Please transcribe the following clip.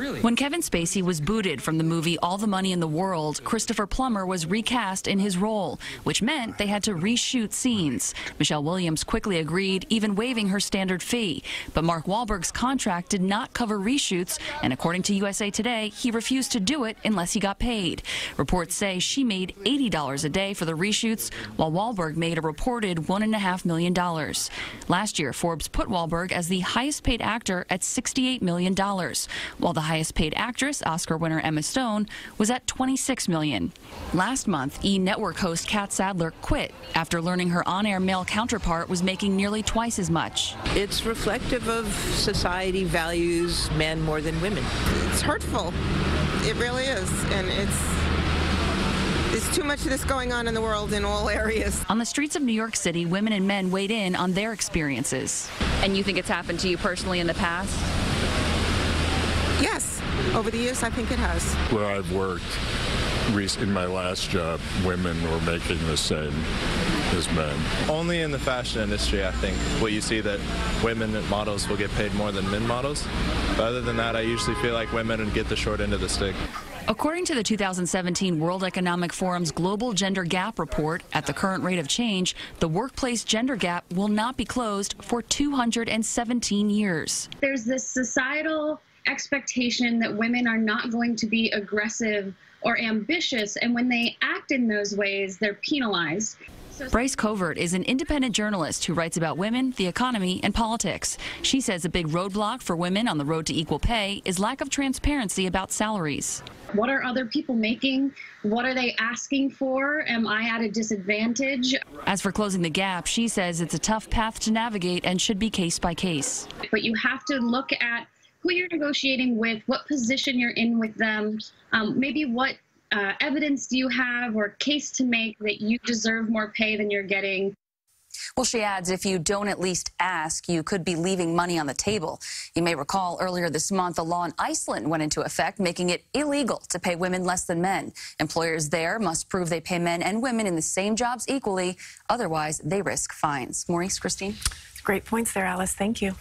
Really? When Kevin Spacey was booted from the movie All the Money in the World, Christopher Plummer was recast in his role, which meant they had to reshoot scenes. Michelle Williams quickly agreed, even waiving her standard fee. But Mark Wahlberg's contract did not cover reshoots, and according to USA Today, he refused to do it unless he got paid. Reports say she made $80 a day for the reshoots, while Wahlberg made a reported $1.5 million. Last year, Forbes put Wahlberg as the highest paid actor at $68 million, while the highest paid actress, Oscar winner Emma Stone, was at 26 million. Last month, E! Network host Catt Sadler quit after learning her on-air male counterpart was making nearly twice as much. It's reflective of society values men more than women. It's hurtful. It really is. And it's there's too much of this going on in the world in all areas. On the streets of New York City, women and men weighed in on their experiences. And you think it's happened to you personally in the past? Yes. Over the years, I think it has. Where I've worked in my last job, women were making the same as men. Only in the fashion industry, I think, will you see that women models will get paid more than men models. But other than that, I usually feel like women would get the short end of the stick. According to the 2017 World Economic Forum's Global Gender Gap Report, at the current rate of change, the workplace gender gap will not be closed for 217 years. There's this societal expectation that women are not going to be aggressive or ambitious, and when they act in those ways, they're penalized. Bryce Covert is an independent journalist who writes about women, the economy, and politics. She says a big roadblock for women on the road to equal pay is lack of transparency about salaries. What are other people making? What are they asking for? Am I at a disadvantage? As for closing the gap, she says it's a tough path to navigate and should be case by case. But you have to look at who you're negotiating with, what position you're in with them, um, maybe what uh, evidence do you have or case to make that you deserve more pay than you're getting? Well, she adds, if you don't at least ask, you could be leaving money on the table. You may recall earlier this month, a law in Iceland went into effect, making it illegal to pay women less than men. Employers there must prove they pay men and women in the same jobs equally. Otherwise, they risk fines. Maurice, Christine? Great points there, Alice. Thank you.